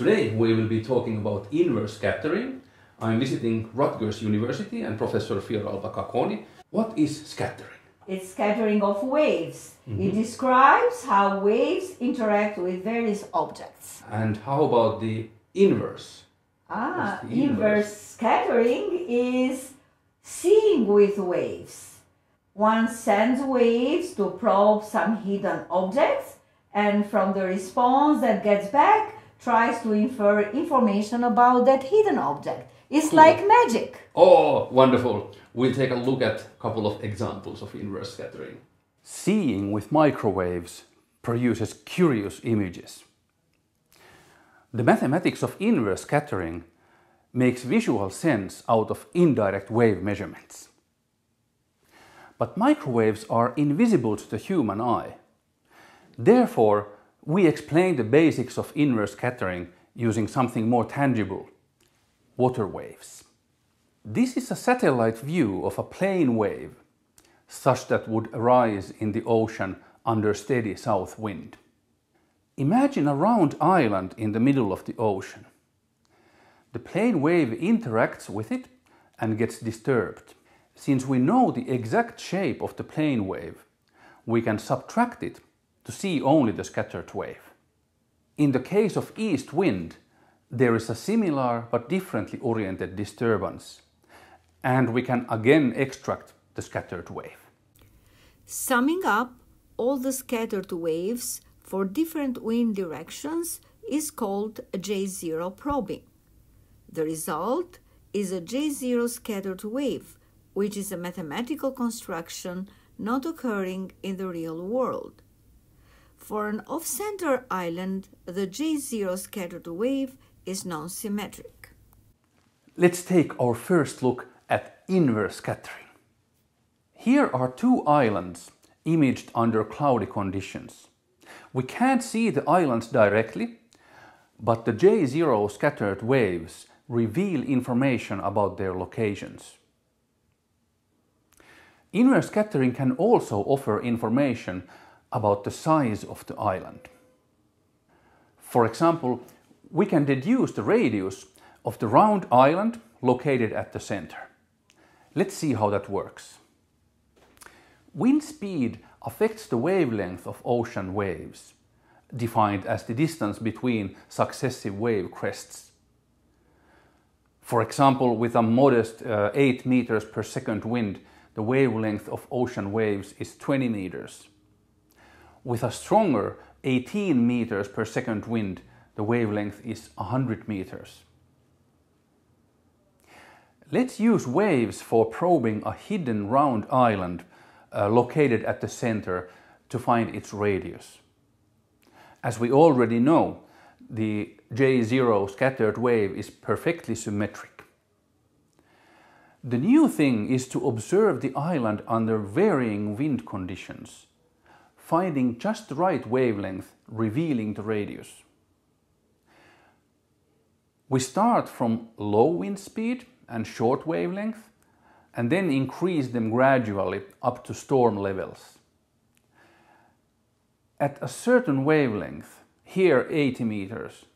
Today we will be talking about inverse scattering. I'm visiting Rutgers University and Professor Fioralba Cakoni. What is scattering? It's scattering of waves. It describes how waves interact with various objects. And how about the inverse? Ah, the inverse? inverse scattering is seeing with waves. One sends waves to probe some hidden objects, and from the response that gets back, tries to infer information about that hidden object. It's Cool. like magic. Oh, wonderful. We'll take a look at a couple of examples of inverse scattering. Seeing with microwaves produces curious images. The mathematics of inverse scattering makes visual sense out of indirect wave measurements. But microwaves are invisible to the human eye. Therefore, we explain the basics of inverse scattering using something more tangible water waves. This is a satellite view of a plane wave, such that would arise in the ocean under steady south wind. Imagine a round island in the middle of the ocean. The plane wave interacts with it and gets disturbed. Since we know the exact shape of the plane wave, we can subtract it to see only the scattered wave. In the case of east wind, there is a similar but differently oriented disturbance, and we can again extract the scattered wave. Summing up all the scattered waves for different wind directions is called a J0 probing. The result is a J0 scattered wave, which is a mathematical construction not occurring in the real world. For an off center island, the J0 scattered wave is non symmetric. Let's take our first look at inverse scattering. Here are two islands imaged under cloudy conditions. We can't see the islands directly, but the J0 scattered waves reveal information about their locations. Inverse scattering can also offer information about the size of the island. For example, we can deduce the radius of the round island located at the center. Let's see how that works. Wind speed affects the wavelength of ocean waves, defined as the distance between successive wave crests. For example, with a modest uh, 8 meters per second wind, the wavelength of ocean waves is 20 meters. With a stronger 18 meters per second wind, the wavelength is 100 meters. Let's use waves for probing a hidden round island uh, located at the center to find its radius. As we already know, the J0 scattered wave is perfectly symmetric. The new thing is to observe the island under varying wind conditions, finding just the right wavelength, revealing the radius. We start from low wind speed and short wavelength and then increase them gradually up to storm levels. At a certain wavelength, here 80 meters,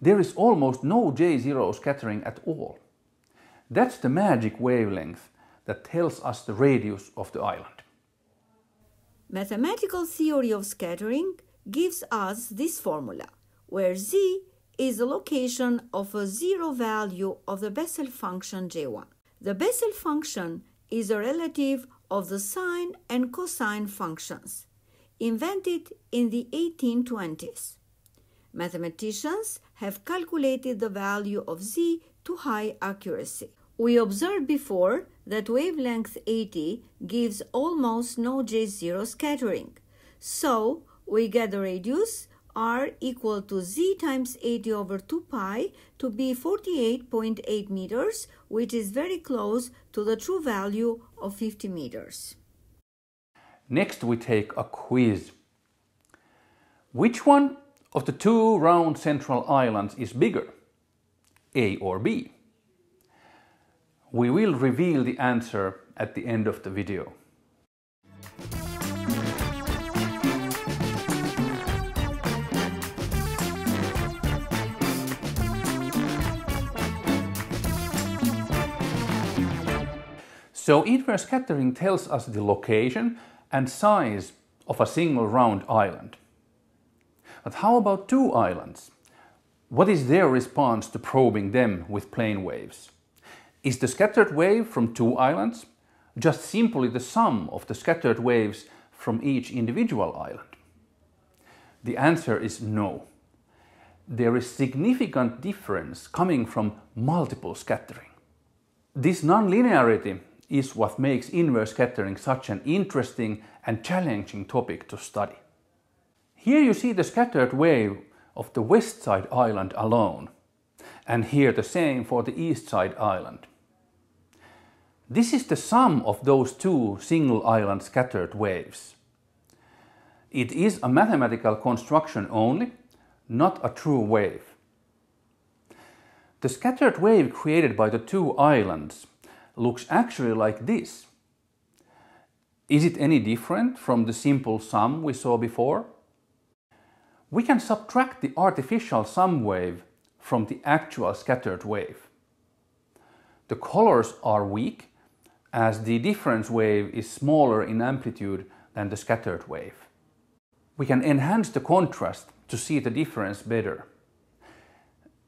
there is almost no J0 scattering at all. That's the magic wavelength that tells us the radius of the island. Mathematical theory of scattering gives us this formula, where z is the location of a zero value of the Bessel function j1. The Bessel function is a relative of the sine and cosine functions, invented in the 1820s. Mathematicians have calculated the value of z to high accuracy. We observed before that wavelength 80 gives almost no J0 scattering. So we get the radius r equal to z times 80 over 2 pi to be 48.8 meters, which is very close to the true value of 50 meters. Next, we take a quiz. Which one of the two round central islands is bigger? A or B? We will reveal the answer at the end of the video. So inverse scattering tells us the location and size of a single round island. But how about two islands? What is their response to probing them with plane waves? Is the scattered wave from two islands just simply the sum of the scattered waves from each individual island? The answer is no. There is significant difference coming from multiple scattering. This nonlinearity is what makes inverse scattering such an interesting and challenging topic to study. Here you see the scattered wave of the west side island alone, and here the same for the east side island. This is the sum of those two single island scattered waves. It is a mathematical construction only, not a true wave. The scattered wave created by the two islands looks actually like this. Is it any different from the simple sum we saw before? We can subtract the artificial sum wave from the actual scattered wave. The colors are weak as the difference wave is smaller in amplitude than the scattered wave. We can enhance the contrast to see the difference better.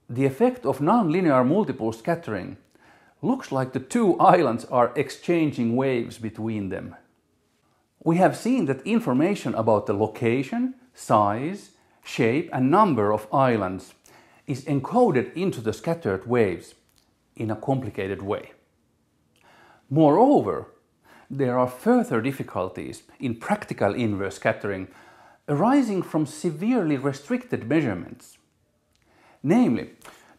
The effect of nonlinear multiple scattering looks like the two islands are exchanging waves between them. We have seen that information about the location, size, shape and number of islands is encoded into the scattered waves in a complicated way. Moreover, there are further difficulties in practical inverse scattering arising from severely restricted measurements. Namely,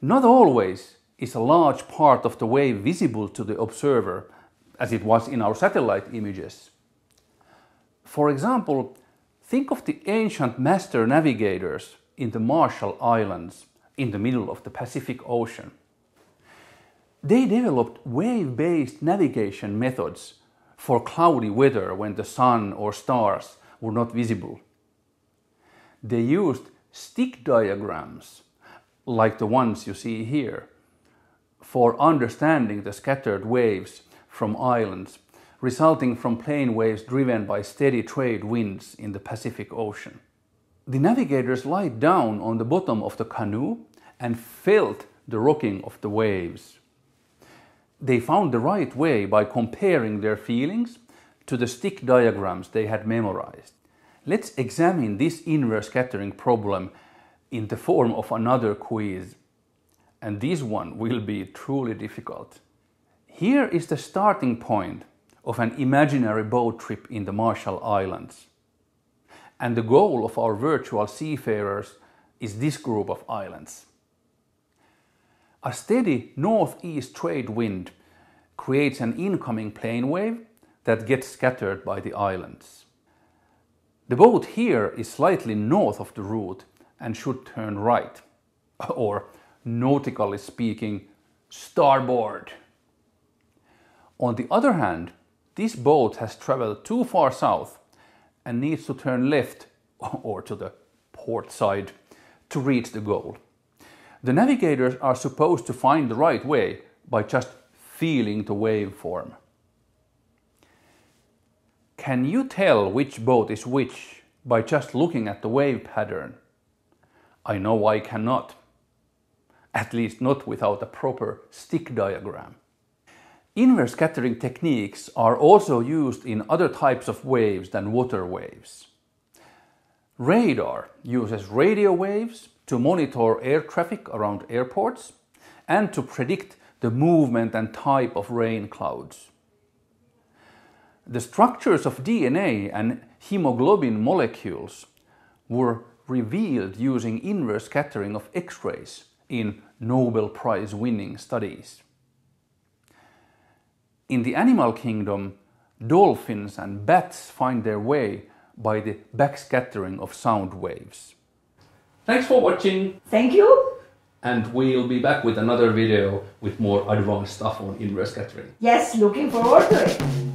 not always is a large part of the wave visible to the observer, as it was in our satellite images. For example, think of the ancient master navigators in the Marshall Islands in the middle of the Pacific Ocean. They developed wave-based navigation methods for cloudy weather when the sun or stars were not visible. They used stick diagrams like the ones you see here for understanding the scattered waves from islands resulting from plane waves driven by steady trade winds in the Pacific Ocean. The navigators lied down on the bottom of the canoe and felt the rocking of the waves. They found the right way by comparing their feelings to the stick diagrams they had memorized. Let's examine this inverse scattering problem in the form of another quiz. And this one will be truly difficult. Here is the starting point of an imaginary boat trip in the Marshall Islands. And the goal of our virtual seafarers is this group of islands. A steady northeast trade wind creates an incoming plane wave that gets scattered by the islands. The boat here is slightly north of the route and should turn right, or nautically speaking, starboard. On the other hand, this boat has traveled too far south and needs to turn left or to the port side to reach the goal. The navigators are supposed to find the right way by just feeling the waveform. Can you tell which boat is which by just looking at the wave pattern? I know I cannot, at least not without a proper stick diagram. Inverse scattering techniques are also used in other types of waves than water waves. Radar uses radio waves to monitor air traffic around airports and to predict the movement and type of rain clouds. The structures of DNA and hemoglobin molecules were revealed using inverse scattering of X-rays in Nobel Prize winning studies. In the animal kingdom, dolphins and bats find their way by the backscattering of sound waves. Thanks for watching! Thank you! And we'll be back with another video with more advanced stuff on inverse scattering. Yes, looking forward to it.